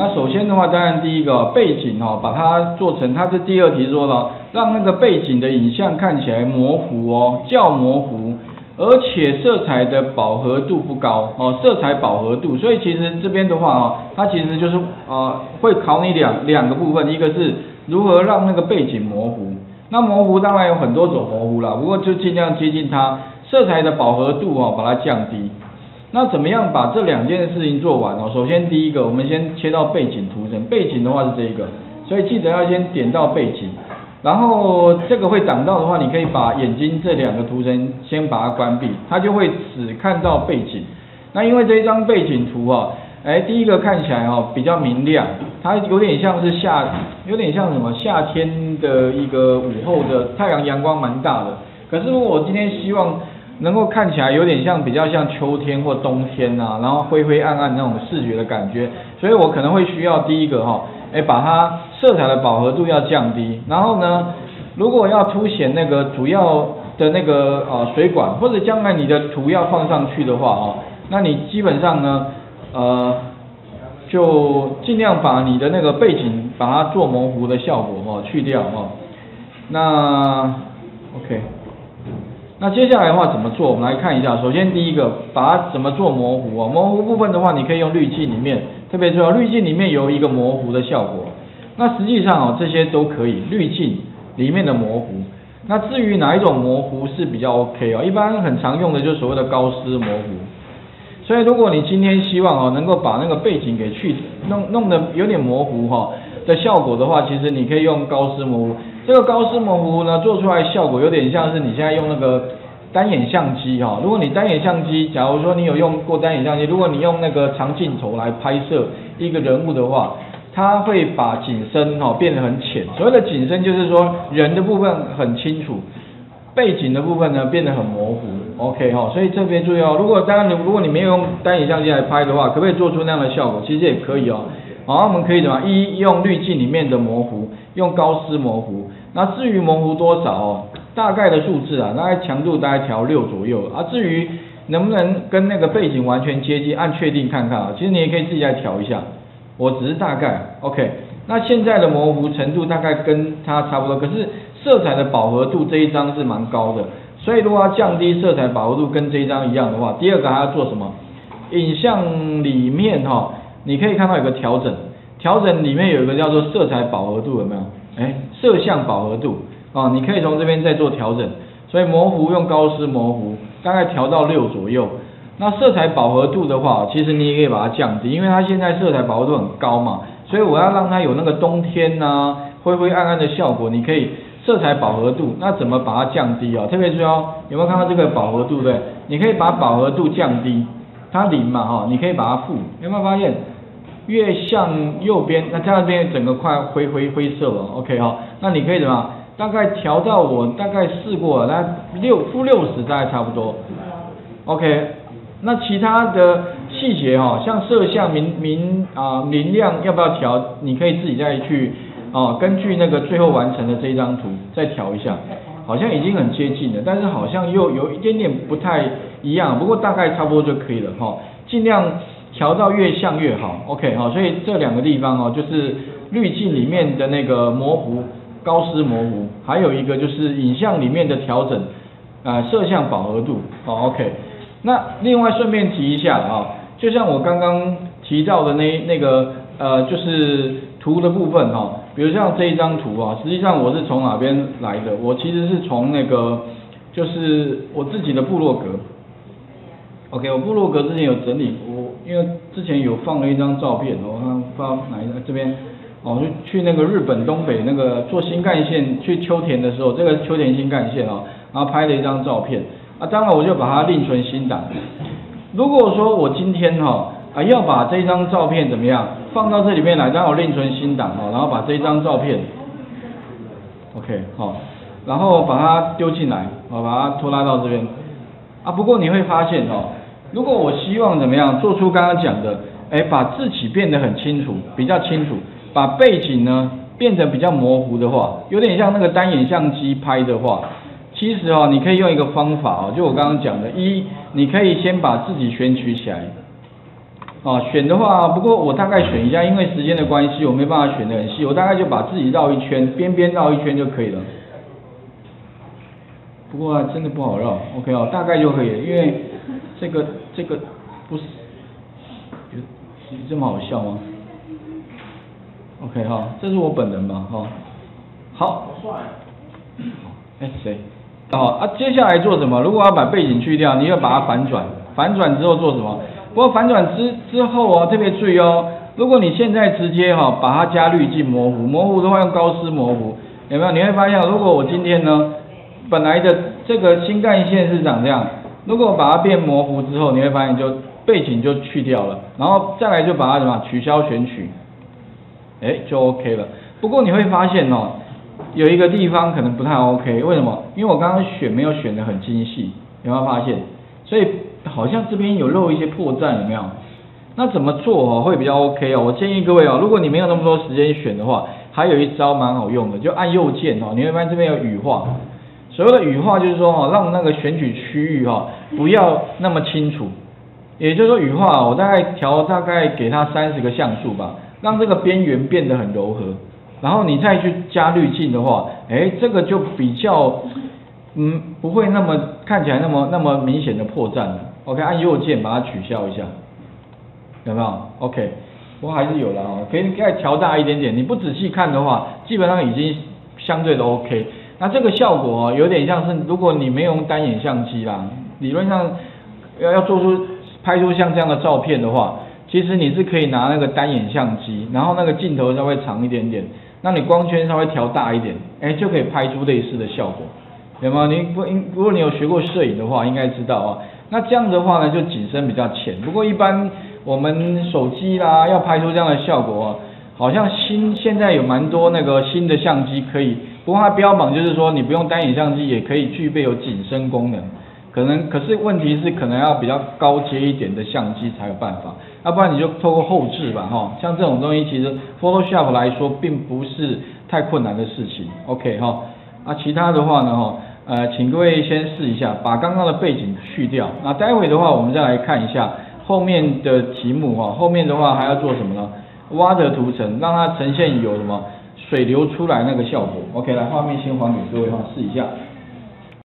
那首先的话，当然第一个背景哦，把它做成，它是第二题说了，让那个背景的影像看起来模糊哦，较模糊，而且色彩的饱和度不高哦，色彩饱和度，所以其实这边的话哦，它其实就是呃会考你两两个部分，一个是如何让那个背景模糊，那模糊当然有很多种模糊啦，不过就尽量接近它，色彩的饱和度哦，把它降低。那怎么样把这两件事情做完哦？首先第一个，我们先切到背景图层，背景的话是这一个，所以记得要先点到背景，然后这个会挡到的话，你可以把眼睛这两个图层先把它关闭，它就会只看到背景。那因为这一张背景图啊，哎，第一个看起来哦比较明亮，它有点像是夏，有点像什么夏天的一个午后的太阳阳光蛮大的。可是如果我今天希望能够看起来有点像比较像秋天或冬天呐，然后灰灰暗暗那种视觉的感觉，所以我可能会需要第一个哈，哎把它色彩的饱和度要降低，然后呢，如果要凸显那个主要的那个呃水管或者将来你的图要放上去的话哦，那你基本上呢呃就尽量把你的那个背景把它做模糊的效果哦去掉哦，那 OK。那接下来的话怎么做？我们来看一下。首先第一个，把它怎么做模糊啊？模糊部分的话，你可以用滤镜里面，特别重要，滤镜里面有一个模糊的效果。那实际上哦，这些都可以，滤镜里面的模糊。那至于哪一种模糊是比较 OK 哦？一般很常用的就是所谓的高斯模糊。所以如果你今天希望哦，能够把那个背景给去弄弄得有点模糊哈的效果的话，其实你可以用高斯模糊。这个高斯模糊呢，做出来效果有点像是你现在用那个单眼相机哈。如果你单眼相机，假如说你有用过单眼相机，如果你用那个长镜头来拍摄一个人物的话，它会把景深哈变得很浅。所谓的景深就是说人的部分很清楚，背景的部分呢变得很模糊。OK 哈，所以这边注意哦。如果当然你如果你没有用单眼相机来拍的话，可不可以做出那样的效果？其实也可以哦。好，我们可以怎么一用滤镜里面的模糊，用高斯模糊。那至于模糊多少哦，大概的数字啊，大概强度大概调六左右。啊，至于能不能跟那个背景完全接近，按确定看看啊。其实你也可以自己来调一下。我只是大概 OK。那现在的模糊程度大概跟它差不多，可是色彩的饱和度这一张是蛮高的。所以如果要降低色彩饱和度跟这一张一样的话，第二个还要做什么？影像里面哈。你可以看到有个调整，调整里面有一个叫做色彩饱和度，有没有？哎，色相饱和度啊，你可以从这边再做调整。所以模糊用高斯模糊，大概调到六左右。那色彩饱和度的话，其实你也可以把它降低，因为它现在色彩饱和度很高嘛，所以我要让它有那个冬天呐灰灰暗暗的效果，你可以色彩饱和度，那怎么把它降低啊？特别注意哦，有没有看到这个饱和度？对，你可以把饱和度降低。它零嘛哈，你可以把它负，有没有发现越向右边，那它那边整个快灰灰灰色了，OK 哈，那你可以怎么？大概调到我大概试过了，那六负六十大概差不多，OK，那其他的细节哈，像摄像明明啊明亮要不要调？你可以自己再去哦，根据那个最后完成的这张图再调一下。好像已经很接近了，但是好像又有一点点不太一样，不过大概差不多就可以了哈。尽量调到越像越好，OK 哈。所以这两个地方哦，就是滤镜里面的那个模糊、高斯模糊，还有一个就是影像里面的调整啊，摄像饱和度哦，OK。那另外顺便提一下啊，就像我刚刚提到的那那个呃，就是图的部分哈。比如像这一张图啊，实际上我是从哪边来的？我其实是从那个，就是我自己的部落格。OK，我部落格之前有整理，我因为之前有放了一张照片，我看发哪一个这边，哦，就去那个日本东北那个做新干线去秋田的时候，这个秋田新干线哦，然后拍了一张照片，啊，当然我就把它另存新档。如果说我今天哈。啊，要把这张照片怎么样放到这里面来，然后另存新档哦，然后把这张照片，OK 好，然后把它丢进来，我把它拖拉到这边。啊，不过你会发现哦，如果我希望怎么样做出刚刚讲的，哎，把自己变得很清楚，比较清楚，把背景呢变得比较模糊的话，有点像那个单眼相机拍的话，其实哦，你可以用一个方法哦，就我刚刚讲的，一，你可以先把自己选取起来。啊，选的话，不过我大概选一下，因为时间的关系，我没办法选的很细，我大概就把自己绕一圈，边边绕一圈就可以了。不过真的不好绕，OK 哦，大概就可以了，因为这个这个不是有这么好笑吗？OK 哈，这是我本人嘛哈，好，哎谁？哦啊，接下来做什么？如果要把背景去掉，你要把它反转，反转之后做什么？不过反转之之后哦，特别注意哦，如果你现在直接哈把它加滤镜模糊，模糊的话用高斯模糊，有没有？你会发现，如果我今天呢，本来的这个新干线是长这样，如果把它变模糊之后，你会发现就背景就去掉了，然后再来就把它什么取消选取，哎就 OK 了。不过你会发现哦，有一个地方可能不太 OK，为什么？因为我刚刚选没有选的很精细，有没有发现？所以。好像这边有漏一些破绽，有没有？那怎么做哦会比较 OK 哦？我建议各位哦，如果你没有那么多时间选的话，还有一招蛮好用的，就按右键哦，你会发现这边有羽化。所谓的羽化就是说哦，让那个选取区域哈不要那么清楚。也就是说羽化，我大概调大概给它三十个像素吧，让这个边缘变得很柔和。然后你再去加滤镜的话，哎，这个就比较嗯不会那么看起来那么那么明显的破绽了。OK，按右键把它取消一下，有没有？OK，不过还是有了哦，可以再调大一点点。你不仔细看的话，基本上已经相对的 OK。那这个效果，有点像是如果你没用单眼相机啦，理论上要要做出拍出像这样的照片的话，其实你是可以拿那个单眼相机，然后那个镜头稍微长一点点，那你光圈稍微调大一点，哎，就可以拍出类似的效果，有吗？你不，如果你有学过摄影的话，应该知道啊。那这样的话呢，就景深比较浅。不过一般我们手机啦，要拍出这样的效果，好像新现在有蛮多那个新的相机可以。不过它标榜就是说，你不用单眼相机也可以具备有景深功能。可能可是问题是，可能要比较高阶一点的相机才有办法。要不然你就透过后置吧，哈。像这种东西，其实 Photoshop 来说，并不是太困难的事情。OK 哈。啊，其他的话呢，哈。呃，请各位先试一下，把刚刚的背景去掉。那待会的话，我们再来看一下后面的题目哈。后面的话还要做什么呢？挖的图层，让它呈现有什么水流出来那个效果。OK，来画面先还给各位哈，试一下。